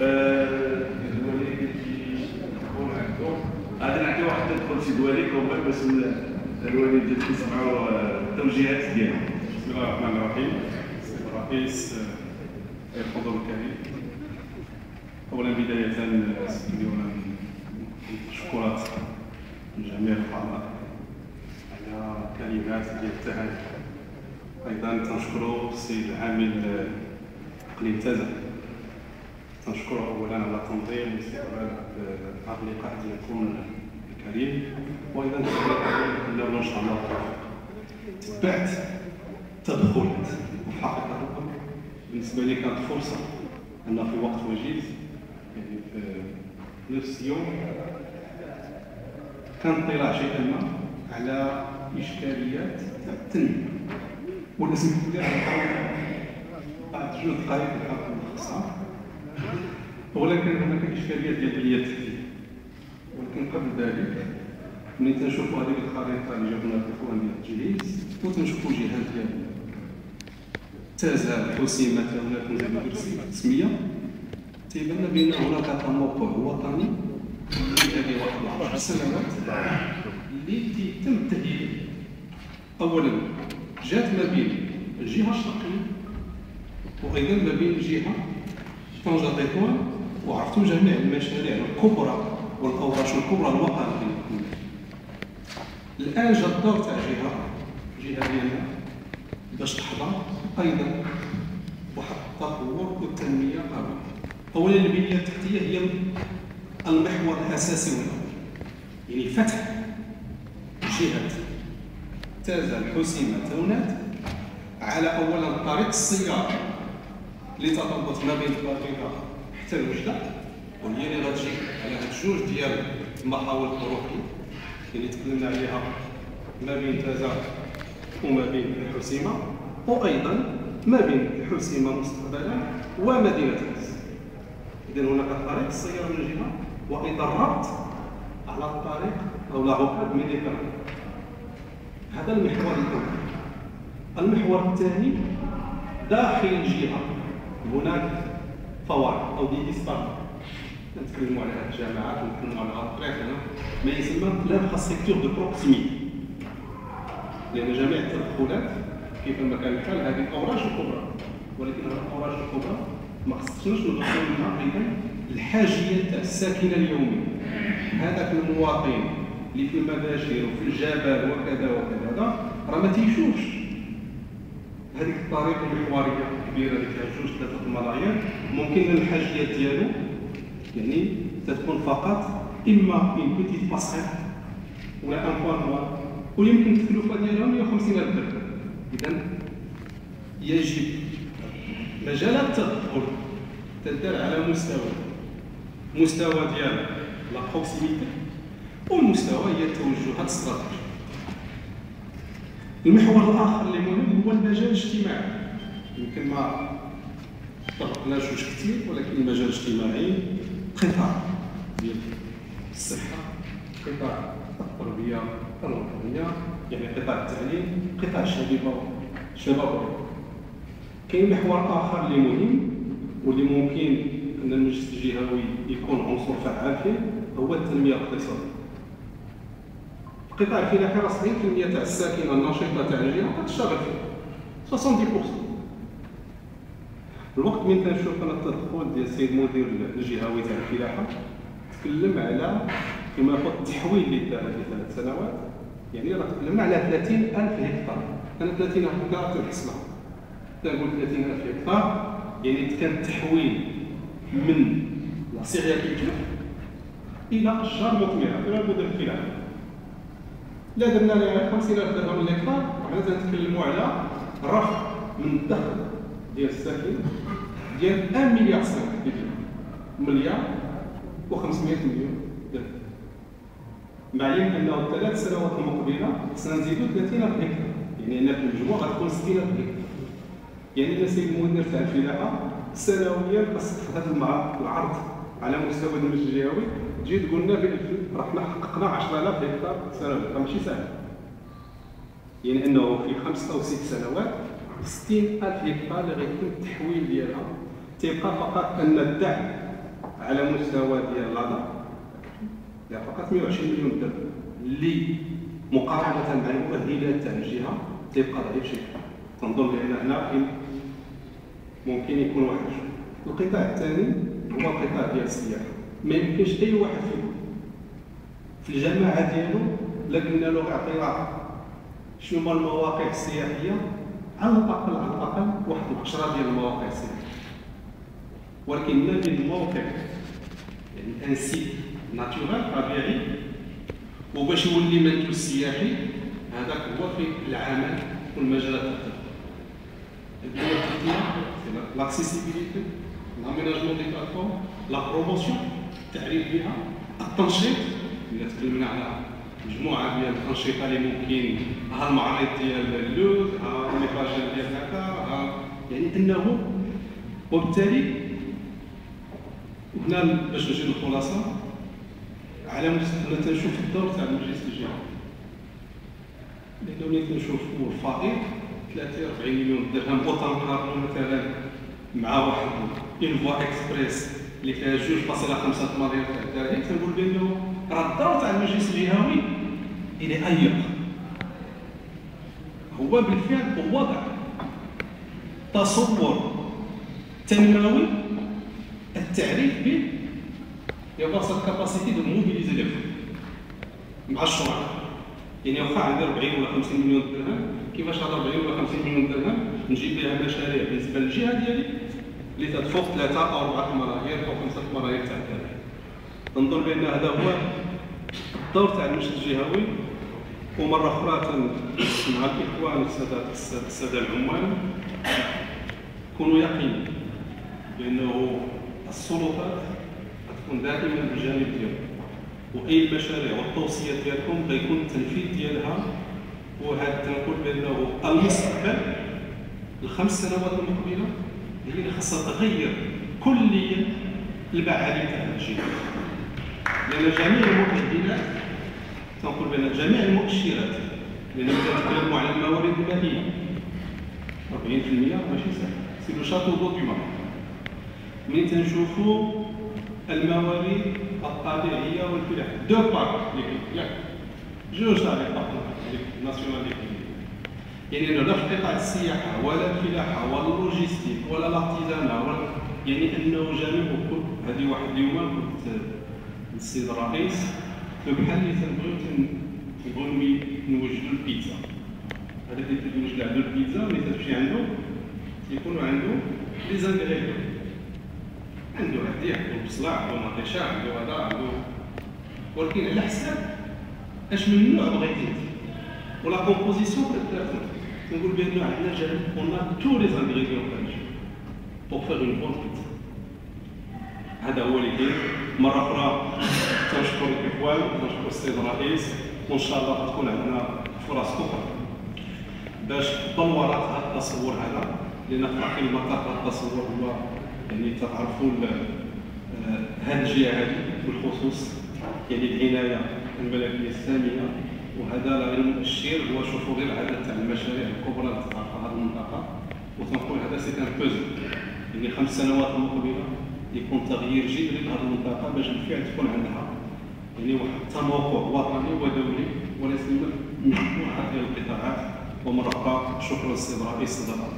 الوالد يكون عنده غادي نعطي واحد الدخول سي دوالي كومبل باش الوالد يسمعوا التوجيهات ديالو بسم الله الرحمن الرحيم السيد الرئيس الحضور الكريم اولا بدايه شكرات من جميع الاعضاء على كلمات ديال التهاني أيضا تنشكر السيد العامل اقليم تازه تنشكره اولا على تنظيم واستقبال هذا اللقاء ديالكم الكريم. وأيضا خلاونا إن شاء الله تبعت تدخلات وحقيقه بالنسبة لي كانت فرصة أن في وقت وجيز يعني في نفس اليوم كان اطلاع شيئا ما على إشكاليات التنميه والاسم لي بعد جوج دقائق نحاول نلخصها اولا كان هناك اشكاليات ديال البنيه التحتيه ولكن قبل ذلك ملي تنشوفوا هذيك الخريطة اللي جابنا الاخوان ديال التجهيز وتنشوفوا جهات ديال تازا الحسيمه هناك نزيد التسميه تيبان بأن هناك تموقع وطني في هذه واحد 10 سنوات اللي تيتم التهيئه اولا جات ما بين الجهه الشرقيه وأيضا ما بين الجهه طنجه تطوان وعرفتوا جميع المشاريع الكبرى والأوراش الكبرى الوطنيه الآن جا الدور تاع جهه جهة ديالنا باش تحضر أيضا واحد التطور والتنمية قابلة. اولا البنية التحتية هي المحور الأساسي والأول. يعني فتح جهة تازا الحسيمه تونات على اولا طريق السيارة اللي تتربط ما بين الباطنه حتى الوجده وهي اللي غتجي على هاد جوج ديال المحاور الطرقيه اللي تكلمنا عليها ما بين تازا وما بين الحسيمه وأيضا ما بين الحسيمه مستقبلا ومدينه تونس اذا هناك طريق السياره من جهه وأيضا الربط على الطريق أو la rocade méditerranéenne هذا المحور الأول المحور الثاني داخل الجهه هناك فوارق. أو des disparités نتكلموا على الجماعات ونتكلموا على الطريق هنا. ما يسمى l'infrastructure de proximité لأن جميع التدخلات كيف ما كان الحال هذه الاوراش الكبرى. ولكن هذه الاوراش الكبرى ما خصناش ندخلوا منها أيضا الحاجية تاع الساكنة اليومي هذاك المواطن اللي في المداشر وفي الجبل وكذا وكذا راه ما تيشوفش. هذيك الطريق المحوريه الكبيره اللي فيها جوج ثلاثة الملايين. ممكن الحاجيات ديالو يعني تتكون فقط إما une petite passerelle ولا un point noir ويمكن التكلفه ديالها 150 ألف درهم. اذا يجب مجالات التدخل تدار على مستوى مستوى ديال la proximité والمستوى هي التوجهات الاستراتيجيه المحور الآخر اللي مهم هو المجال الاجتماعي. يمكن ما طرقناش كثير ولكن المجال الاجتماعي قطاع. ديال الصحة قطاع التربية الوطنية يعني قطاع التعليم قطاع الشباب الشباب كاين محور آخر اللي مهم واللي ممكن أن المجلس الجهوي يكون عنصر فعال فيه هو التنمية الاقتصادية. القطاع الفلاحي راه 70% تاع الساكنة النشيطه تاع الجهه كتشتغل فيه. 70% الوقت من تنشوف أنا التدخل ديال السيد المدير الجهوي تاع الفلاحه تكلم على كما قلت التحويل اللي دار في ثلاث سنوات. يعني راه تكلمنا على 30000 هكتار. أنا 30000 هكتار تنحسبها تنقول 30000 هكتار يعني كان التحويل من لا كيتشوف إلى أشجار مثمره إلى المدن الفلاحيه لا درنا لها 50000 درهم للهكتار وحنا تنتكلموا على رفع من الدخل ديال الساكن ديال 1 مليار سنه مليار و500 مليون درهم. مع العلم أنه الثلاث سنوات المقبله نزيدوا 30000 هكتار. يعني أن في المجموع غتكون 60000 هكتار. يعني السيد المدير تاع الفلاحه سنويا خاص هذا العرض على مستوى المجلس الجهوي. تجي تقول لنا راه حنا حققنا 10000 هكتار سنويا. راه ماشي سهل. يعني أنه في خمس أو ست سنوات 60000 هكتار اللي غيتم التحويل ديالها تيبقى فقط أن الدعم على مستوى ديال لادا لا فقط 120 مليون درهم اللي مقارنه مع المؤهلات تاع الجهة. تيبقى ضعيف شي. تنظن بأن هنا ممكن يكون واحد. القطاع الثاني هو القطاع ديال السياحة. ما يمكنش أي واحد فيكم في الجماعه ديالو لا قلنا له اعطينا شنو هما المواقع السياحية؟ على الأقل على الأقل واحد العشرة ديال المواقع السياحية. ولكن بين الموقع يعني un site naturel طبيعي وباش يولي منتوج سياحي هذاك هو في العمل والمجالات التحتيه l'accessibilité l'aménagement des plateformes la promotion التعريف بها التنشيط. الا تكلمنا على مجموعة ديال الأنشطة اللي ممكن ها المعرض ديال اللوز ها الميفاجر ديال هكا يعني أنه وبالتالي هنا باش نجي للخلاصة على مستوى تنشوف الدور تاع المجلس الجهوي لأنه ملي تنشوفوا الفائض 30 40 مليون درهم وتنقارنوا مثلا مع واحد انفوا اكسبريس اللي فيها 2.5 مليار تاع الدراهم تنقول بأنه راه الدور تاع المجلس الجهوي إلى ايق هو بالفعل وضع تصور تنموي التعريف به يبقى كاباسيتي دو موبيليزي لي مع الشرعاء يعني واخا عندي 40 ولا 50 مليون درهم. كيفاش هاد 40 ولا 50 مليون درهم؟ نجيب بها مشاريع. بالنسبة للجهة ديالي اللي تتفوق ثلاثة أو أربعة ملايير أو خمسة ملايير تاع الدراهم نظن بأن هذا هو الدور تاع المجلس الجهوي. ومرة أخرى مع الاخوان الساده الساده العمال كونوا يقين بأنه السلطات تكون دائما بالجانب ديالكم وأي المشاريع والتوصيات ديالكم غيكون التنفيذ ديالها وهذا تنقول بأنه المستقبل الخمس سنوات المقبلة هي اللي خاصها تغير كليا المعالم تاع الجهه لأن جميع المؤهلات تنقول بان جميع المؤشرات لأن كنتكلموا على الموارد المائية. 40% ماشي سهل. c'est le château d'eau de ملي تنشوفوا الموارد الطبيعية والفلاحه deux parcs ياك جوج تاع les parcs nationaux يعني انه لا في قطاع السياحه ولا الفلاحه ولا ال logistique ولا ال artisanat ولا يعني انه جميع كل هذه واحد اليوم قلت للسيد الرئيس بحال اللي تنبغيو تنبغيو نوجدوا البيتزا هذا اللي تنوجد عنده البيتزا ملي تمشي عنده يكونوا عنده les عنده هديه عنده البصله عنده مطيشه عنده هذا عنده ولكن على حساب اش من نوع بغيتي انت و la composition كتختلف نقول بان عندنا جانب on a tous les ingrédients خارج pour faire une bonne pizza هذا هو اللي كاين مرة أخرى تنشكر الإخوان تنشكر السيد الرئيس. وإن شاء الله تكون عندنا فرص أخرى باش تطورت هذا التصور هذا لأن في المطاف التصور هو يعني تعرفوا هذه الجهه هذه بالخصوص يعني العناية الملكية الساميه وهذا غير مؤشر هو شوفوا غير العدد تاع المشاريع الكبرى اللي تتعرف هذه المنطقة. وتنقول هذا سي ان بوزل يعني خمس سنوات المقبله يكون تغيير جذري لهذه المنطقة باش بالفعل تكون عندها. يعني واحد التموقع وطني ودولي ولا سيما مجموعه ديال القطاعات. أخرى شكرا للسيد الرئيس صدق